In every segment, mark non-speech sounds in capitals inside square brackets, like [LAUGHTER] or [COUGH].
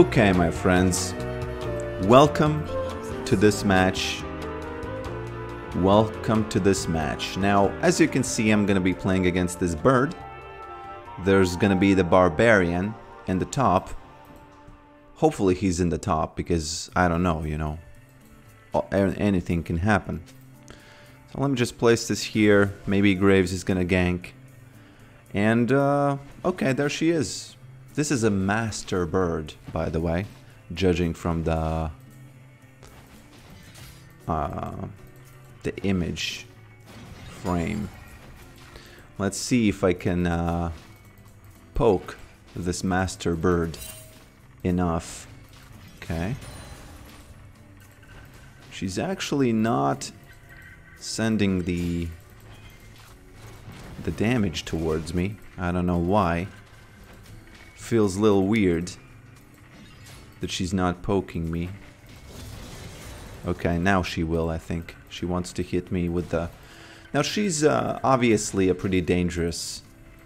Okay, my friends. Welcome to this match. Welcome to this match. Now, as you can see, I'm gonna be playing against this bird. There's gonna be the barbarian in the top. Hopefully he's in the top, because I don't know, you know. Anything can happen. So let me just place this here. Maybe Graves is gonna gank. And, uh, okay, there she is. This is a master bird, by the way, judging from the uh, the image frame. Let's see if I can uh, poke this master bird enough. Okay. She's actually not sending the the damage towards me. I don't know why. Feels a little weird that she's not poking me. Okay, now she will, I think. She wants to hit me with the... Now, she's uh, obviously a pretty dangerous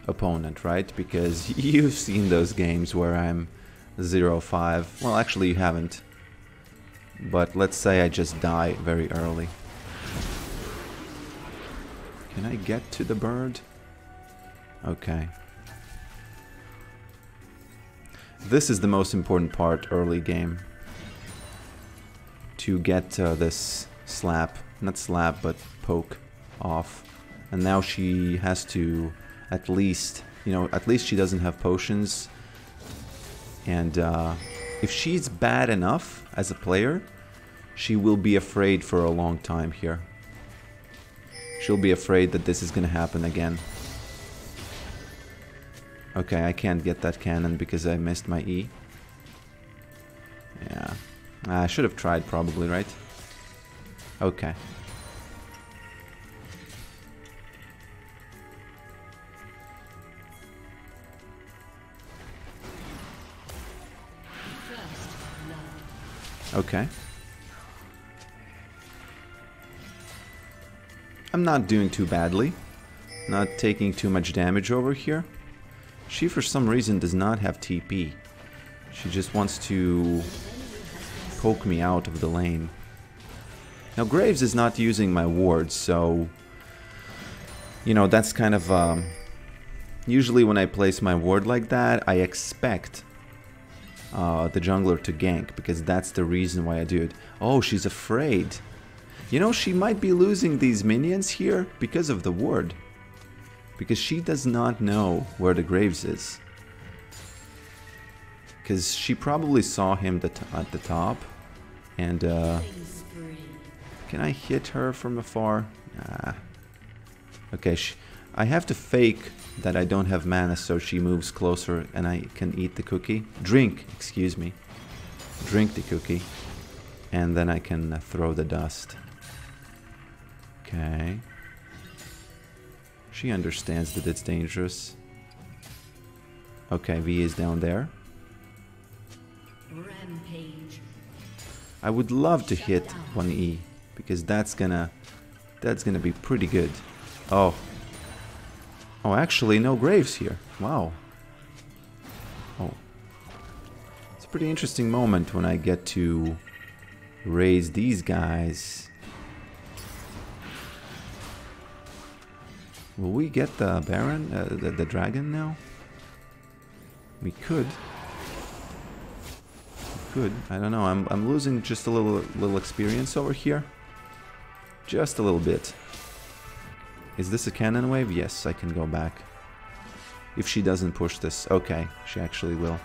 opponent, right? Because [LAUGHS] you've seen those games where I'm 0-5. Well, actually, you haven't. But let's say I just die very early. Can I get to the bird? Okay. This is the most important part early game. To get uh, this slap, not slap, but poke off. And now she has to at least, you know, at least she doesn't have potions. And uh, if she's bad enough as a player, she will be afraid for a long time here. She'll be afraid that this is gonna happen again. Okay, I can't get that cannon because I missed my E. Yeah. I should have tried probably, right? Okay. Okay. I'm not doing too badly. Not taking too much damage over here. She, for some reason, does not have TP. She just wants to poke me out of the lane. Now, Graves is not using my ward, so... You know, that's kind of... Um, usually when I place my ward like that, I expect uh, the jungler to gank, because that's the reason why I do it. Oh, she's afraid. You know, she might be losing these minions here because of the ward. Because she does not know where the Graves is. Because she probably saw him at the top. And, uh... Can I hit her from afar? Nah. Okay, I have to fake that I don't have mana so she moves closer and I can eat the cookie. Drink, excuse me. Drink the cookie. And then I can uh, throw the dust. Okay. She understands that it's dangerous. Okay, Vi is down there. Rampage. I would love to hit 1E because that's gonna that's gonna be pretty good. Oh. Oh, actually no graves here. Wow. Oh. It's a pretty interesting moment when I get to raise these guys Will we get the Baron, uh, the, the dragon now? We could. We could. I don't know. I'm, I'm losing just a little little experience over here. Just a little bit. Is this a cannon wave? Yes, I can go back. If she doesn't push this. Okay, she actually will.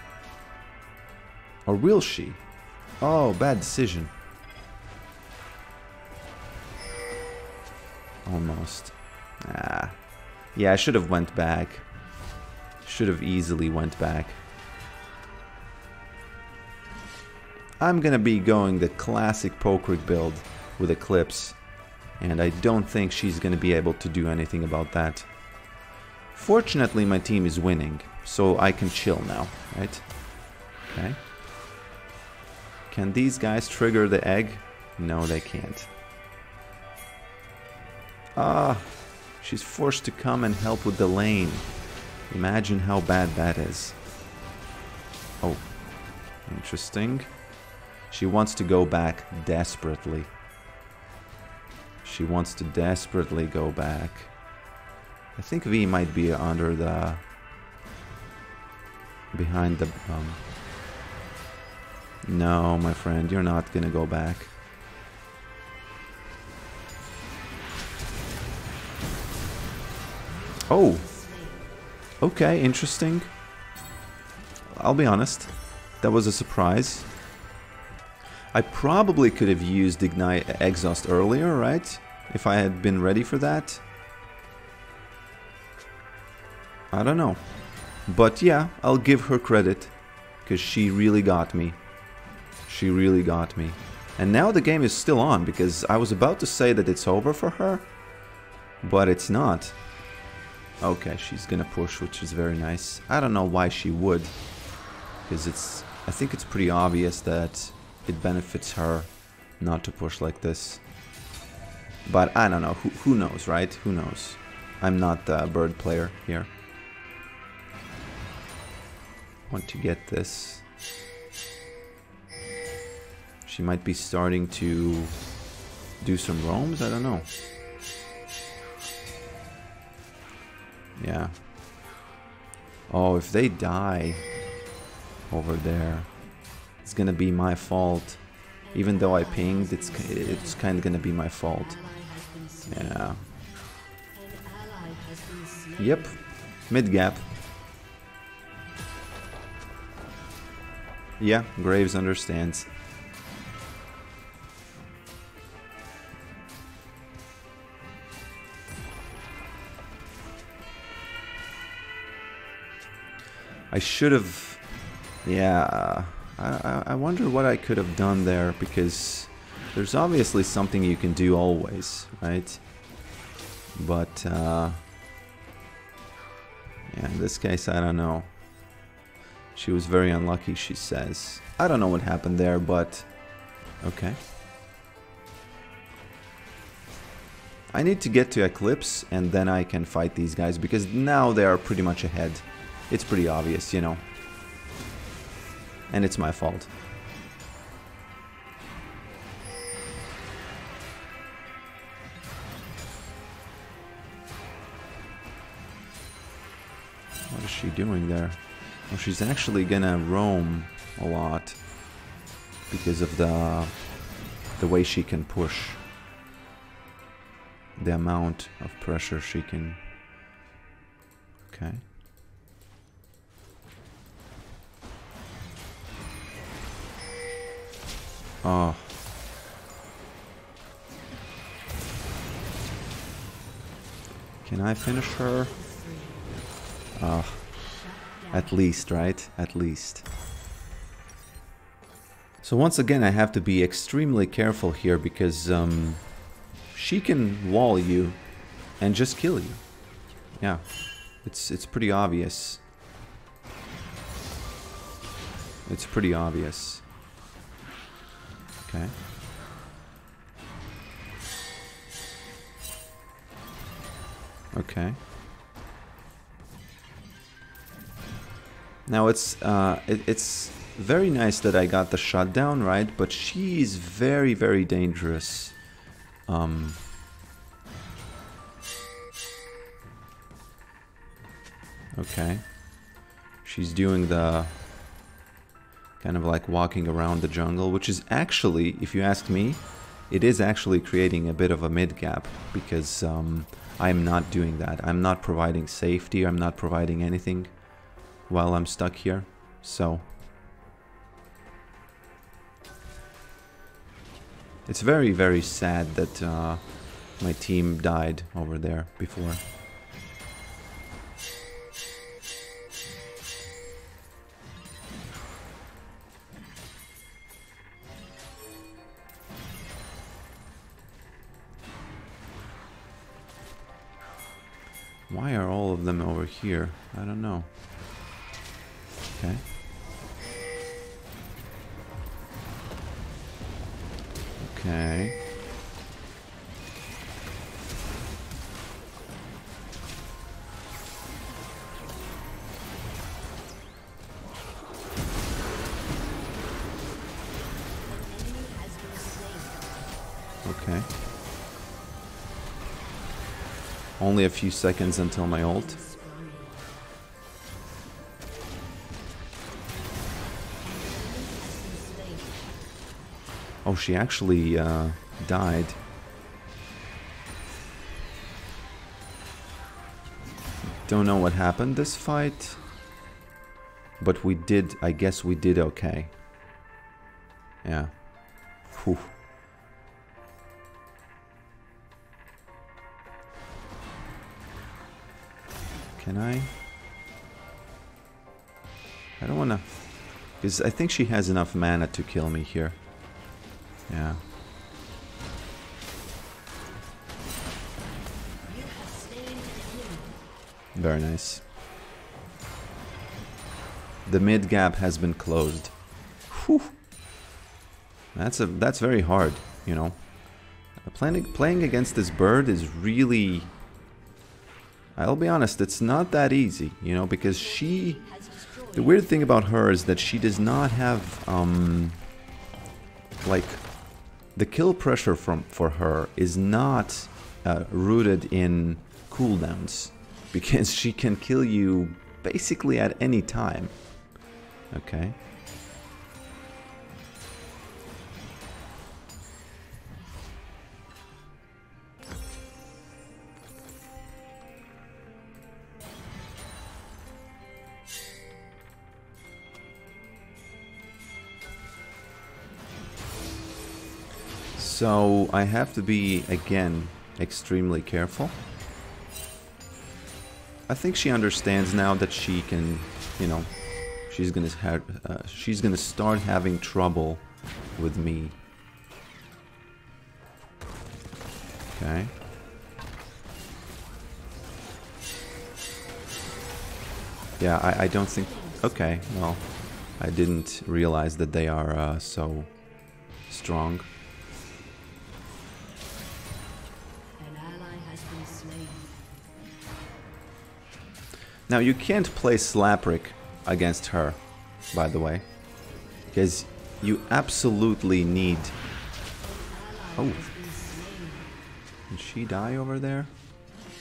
Or will she? Oh, bad decision. Almost. Ah. Yeah, I should have went back. Should have easily went back. I'm gonna be going the classic Pokerick build with Eclipse. And I don't think she's gonna be able to do anything about that. Fortunately, my team is winning, so I can chill now, right? Okay. Can these guys trigger the egg? No, they can't. Ah, She's forced to come and help with the lane. Imagine how bad that is. Oh. Interesting. She wants to go back desperately. She wants to desperately go back. I think Vi might be under the... Behind the... Um, no, my friend, you're not gonna go back. Oh! Okay, interesting. I'll be honest. That was a surprise. I probably could have used Ignite Exhaust earlier, right? If I had been ready for that. I don't know. But yeah, I'll give her credit. Because she really got me. She really got me. And now the game is still on, because I was about to say that it's over for her. But it's not. Okay, she's gonna push, which is very nice. I don't know why she would. Because it's... I think it's pretty obvious that it benefits her not to push like this. But I don't know. Who, who knows, right? Who knows? I'm not the bird player here. Want to get this. She might be starting to do some roams? I don't know. Yeah. Oh, if they die over there, it's gonna be my fault. Even though I pinged, it's it's kind of gonna be my fault. Yeah. Yep. Mid gap. Yeah, Graves understands. I should have... Yeah... I, I wonder what I could have done there, because there's obviously something you can do always, right? But, uh, yeah, in this case, I don't know. She was very unlucky, she says. I don't know what happened there, but okay. I need to get to Eclipse, and then I can fight these guys, because now they are pretty much ahead. It's pretty obvious, you know and it's my fault. What is she doing there? Well, she's actually gonna roam a lot because of the the way she can push the amount of pressure she can okay Oh. Can I finish her? Oh. At least, right? At least. So once again, I have to be extremely careful here because um, she can wall you and just kill you. Yeah, it's it's pretty obvious. It's pretty obvious. Okay. Okay. Now it's uh, it, it's very nice that I got the shutdown right, but she's very very dangerous. Um. Okay. She's doing the kind of like walking around the jungle, which is actually, if you ask me, it is actually creating a bit of a mid gap because um, I'm not doing that. I'm not providing safety, I'm not providing anything while I'm stuck here. So it's very, very sad that uh, my team died over there before. Them over here? I don't know. Okay. Okay. Okay. Only a few seconds until my ult. Oh, she actually uh, died. Don't know what happened this fight. But we did, I guess we did okay. Yeah. Whew. Can I? I don't wanna... Because I think she has enough mana to kill me here. Yeah. Very nice. The mid gap has been closed. Whew. That's a that's very hard, you know. Playing playing against this bird is really I'll be honest, it's not that easy, you know, because she the weird thing about her is that she does not have um like the kill pressure from for her is not uh, rooted in cooldowns because she can kill you basically at any time. Okay. So I have to be, again, extremely careful. I think she understands now that she can, you know, she's gonna have, uh, she's gonna start having trouble with me. Okay. Yeah, I, I don't think... Okay, well, I didn't realize that they are uh, so strong. Now you can't play Slaprick against her, by the way. Because you absolutely need... Oh. Did she die over there?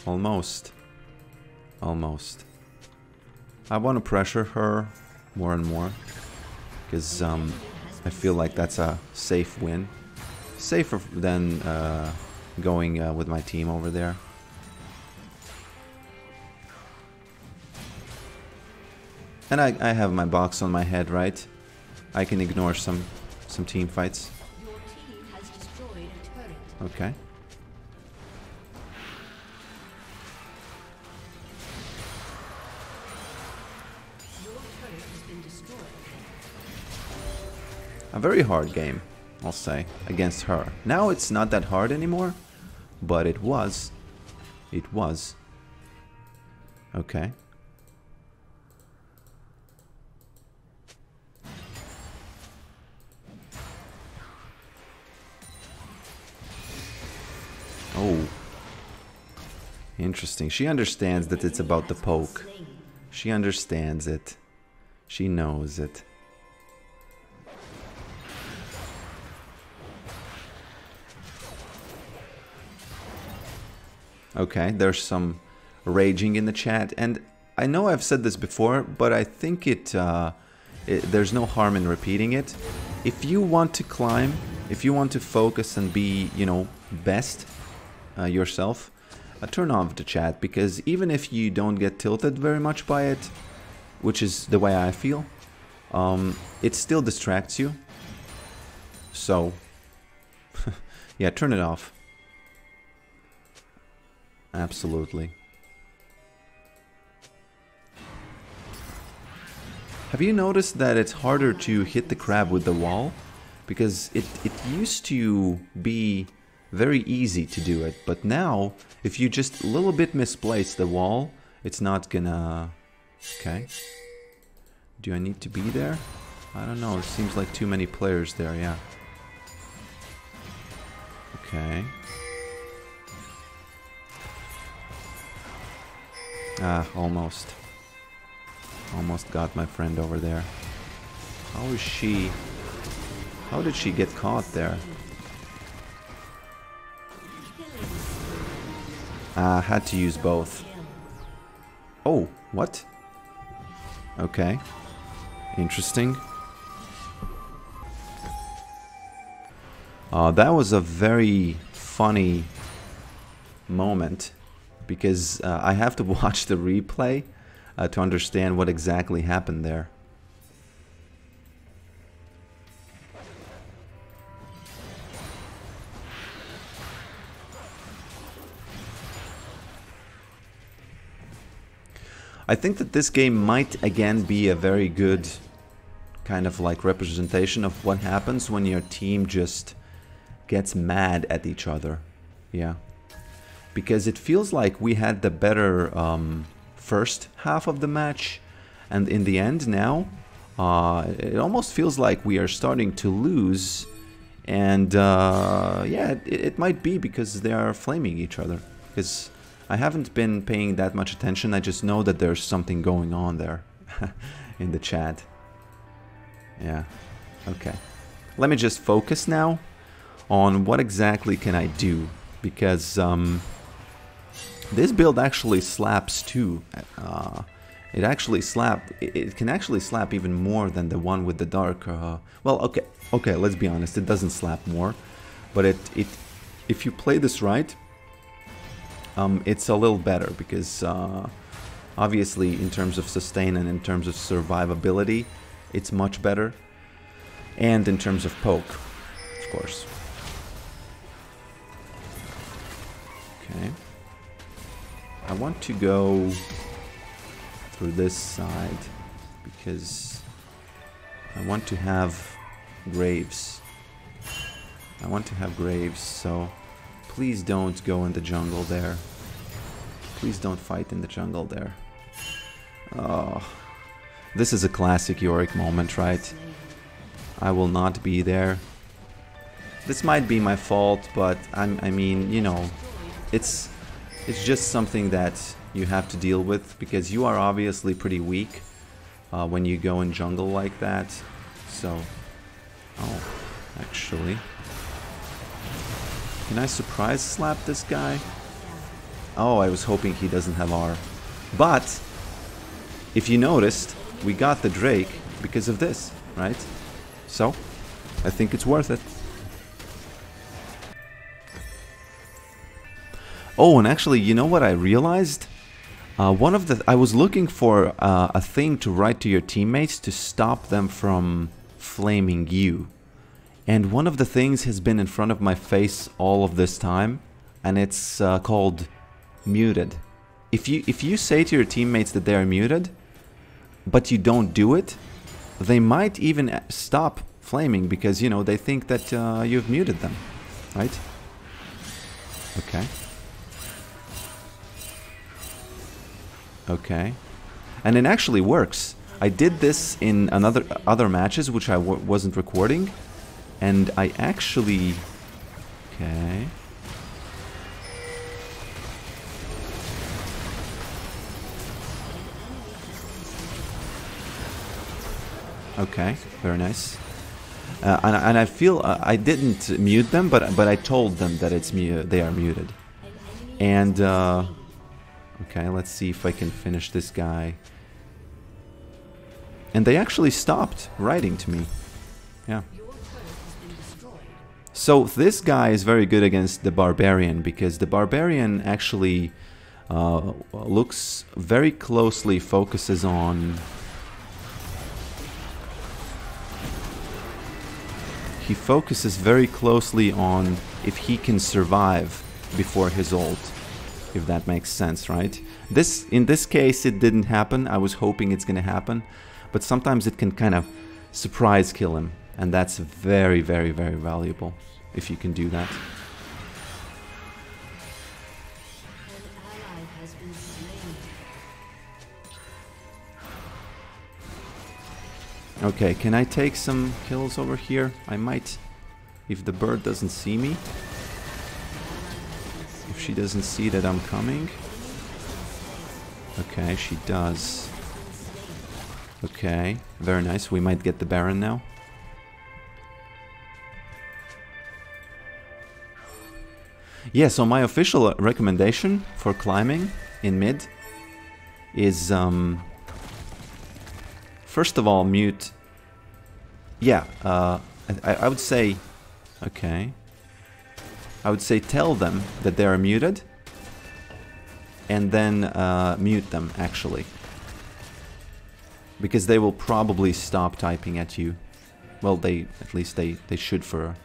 Almost. Almost. I want to pressure her more and more. Because um, I feel like that's a safe win. Safer than uh, going uh, with my team over there. And I, I have my box on my head, right? I can ignore some some team fights. Okay. A very hard game, I'll say, against her. Now it's not that hard anymore, but it was. It was. Okay. Interesting. She understands that it's about the poke. She understands it. She knows it. Okay, there's some raging in the chat, and I know I've said this before, but I think it, uh, it, there's no harm in repeating it. If you want to climb, if you want to focus and be, you know, best, uh, yourself, turn off the chat because even if you don't get tilted very much by it, which is the way I feel, um, it still distracts you. So, [LAUGHS] yeah, turn it off. Absolutely. Have you noticed that it's harder to hit the crab with the wall? Because it, it used to be very easy to do it. But now, if you just a little bit misplace the wall, it's not gonna... Okay. Do I need to be there? I don't know, it seems like too many players there, yeah. Okay. Ah, almost. Almost got my friend over there. How is she... How did she get caught there? Uh, had to use both. Oh, what? Okay. Interesting. Uh, that was a very funny moment because uh, I have to [LAUGHS] watch the replay uh, to understand what exactly happened there. I think that this game might again be a very good kind of like representation of what happens when your team just gets mad at each other. Yeah. Because it feels like we had the better um, first half of the match and in the end now uh, it almost feels like we are starting to lose and uh, yeah it, it might be because they are flaming each other because I haven't been paying that much attention. I just know that there's something going on there [LAUGHS] in the chat. Yeah. Okay. Let me just focus now on what exactly can I do because um, this build actually slaps too. Uh, it actually slap. It, can actually slap even more than the one with the dark. Uh, well, okay, okay. Let's be honest. It doesn't slap more, but it it if you play this right, um, it's a little better because uh, obviously in terms of sustain and in terms of survivability, it's much better. And in terms of poke, of course. Okay. I want to go through this side because I want to have graves. I want to have graves, so Please don't go in the jungle there. Please don't fight in the jungle there. Oh, this is a classic Yorick moment, right? I will not be there. This might be my fault, but I'm, I mean, you know, it's it's just something that you have to deal with because you are obviously pretty weak uh, when you go in jungle like that. So, oh, actually. Can I surprise slap this guy? Oh, I was hoping he doesn't have R. But, if you noticed, we got the Drake because of this, right? So, I think it's worth it. Oh, and actually, you know what I realized? Uh, one of the I was looking for uh, a thing to write to your teammates to stop them from flaming you. And one of the things has been in front of my face all of this time, and it's uh, called muted. If you if you say to your teammates that they are muted, but you don't do it, they might even uh, stop flaming because you know they think that uh, you've muted them, right? Okay. Okay. And it actually works. I did this in another other matches which I w wasn't recording and I actually... Okay. Okay, very nice. Uh, and, and, I feel uh, I didn't mute them, but but I told them that it's mu they are muted. And uh, okay, let's see if I can finish this guy. And they actually stopped writing to me. Yeah. So this guy is very good against the Barbarian because the Barbarian actually uh, looks very closely, focuses on... He focuses very closely on if he can survive before his ult, if that makes sense, right? This In this case it didn't happen, I was hoping it's gonna happen, but sometimes it can kind of surprise kill him, and that's very, very, very valuable if you can do that. Okay, can I take some kills over here? I might, if the bird doesn't see me. If she doesn't see that I'm coming. Okay, she does. Okay, very nice. We might get the Baron now. Yeah, so my official recommendation for climbing in mid is um, first of all mute. Yeah, uh, I, I would say, okay. I would say tell them that they are muted and then uh, mute them actually because they will probably stop typing at you well they at least they they should for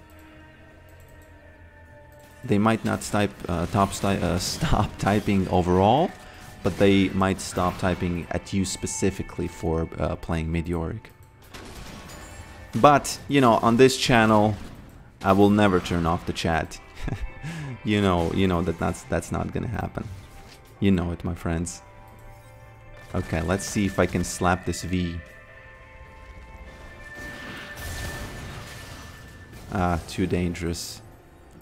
they might not type, uh, uh, [LAUGHS] stop typing overall but they might stop typing at you specifically for uh, playing mid Yorick but you know on this channel I will never turn off the chat [LAUGHS] you know you know that that's that's not gonna happen you know it, my friends. Okay, let's see if I can slap this Vi. Ah, too dangerous.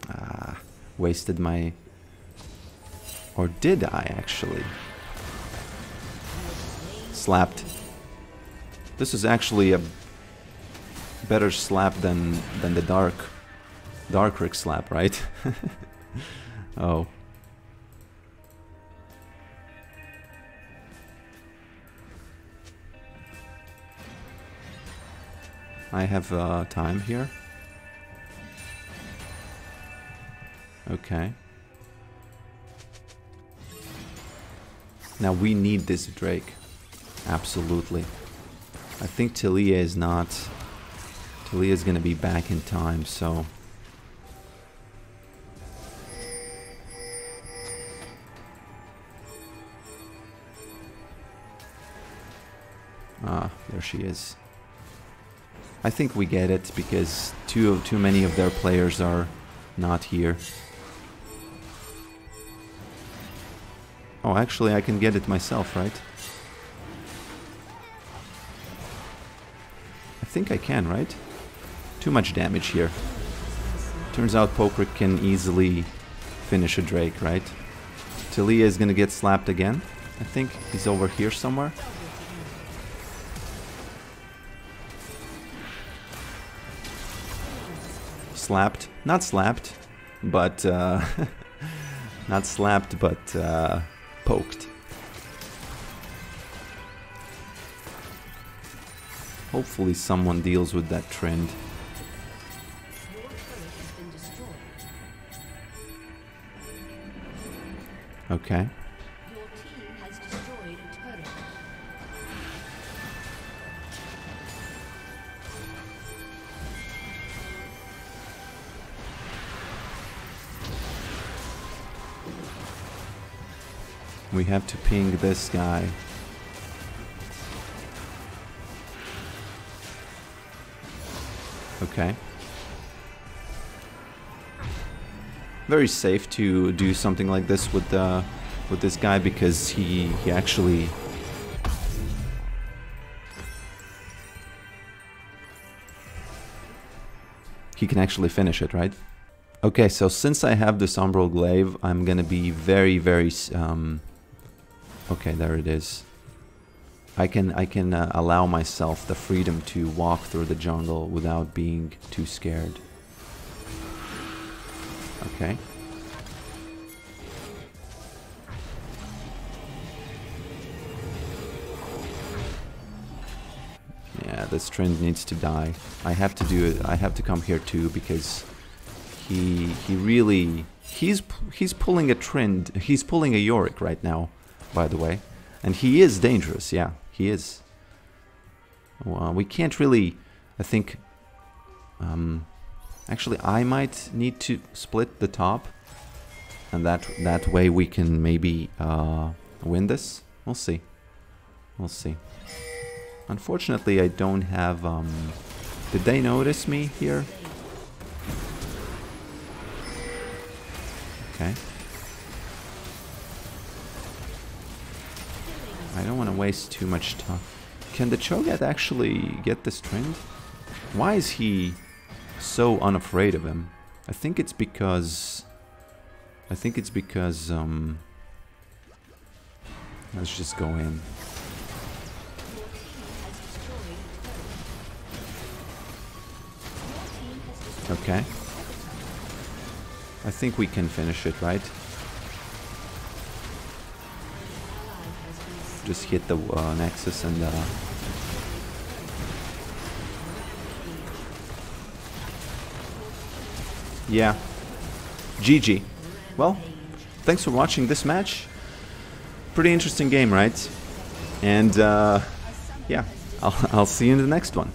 Ah, wasted my... Or did I actually? Slapped. This is actually a better slap than than the dark dark Rick slap, right? [LAUGHS] oh. I have uh, time here. Okay. Now we need this Drake. Absolutely. I think Taliyah is not... Taliyah is gonna be back in time, so... Ah, there she is. I think we get it because too too many of their players are not here. Oh, actually I can get it myself, right? I think I can, right? Too much damage here. Turns out Pokerick easily finish a Drake, right? Taliyah is gonna get slapped again. I think he's over here somewhere. slapped. Not slapped, but... Uh, [LAUGHS] not slapped, but uh, poked. Hopefully someone deals with that trend. Okay. We have to ping this guy. Okay. Very safe to do something like this with the with this guy because he he actually he can actually finish it, right? Okay, so since I have this Umbral Glaive, I'm gonna be very, very um, Okay, there it is. I can I can uh, allow myself the freedom to walk through the jungle without being too scared. Okay. Yeah, this trend needs to die. I have to do it. I have to come here too because he he really he's he's pulling a trend. He's pulling a Yorick right now by the way. And he is dangerous, yeah, he is. Well, we can't really, I think, um, actually I might need to split the top. And that, that way we can maybe uh, win this. We'll see. We'll see. Unfortunately, I don't have... Um, did they notice me here? Okay. I don't want to waste too much time. Can the Cho'Gath actually get this trend? Why is he so unafraid of him? I think it's because... I think it's because... Um, let's just go in. Okay. I think we can finish it, right? Just hit the uh, Nexus and... Uh, yeah. GG. Well, thanks for watching this match. Pretty interesting game, right? And uh, yeah, I'll, I'll see you in the next one.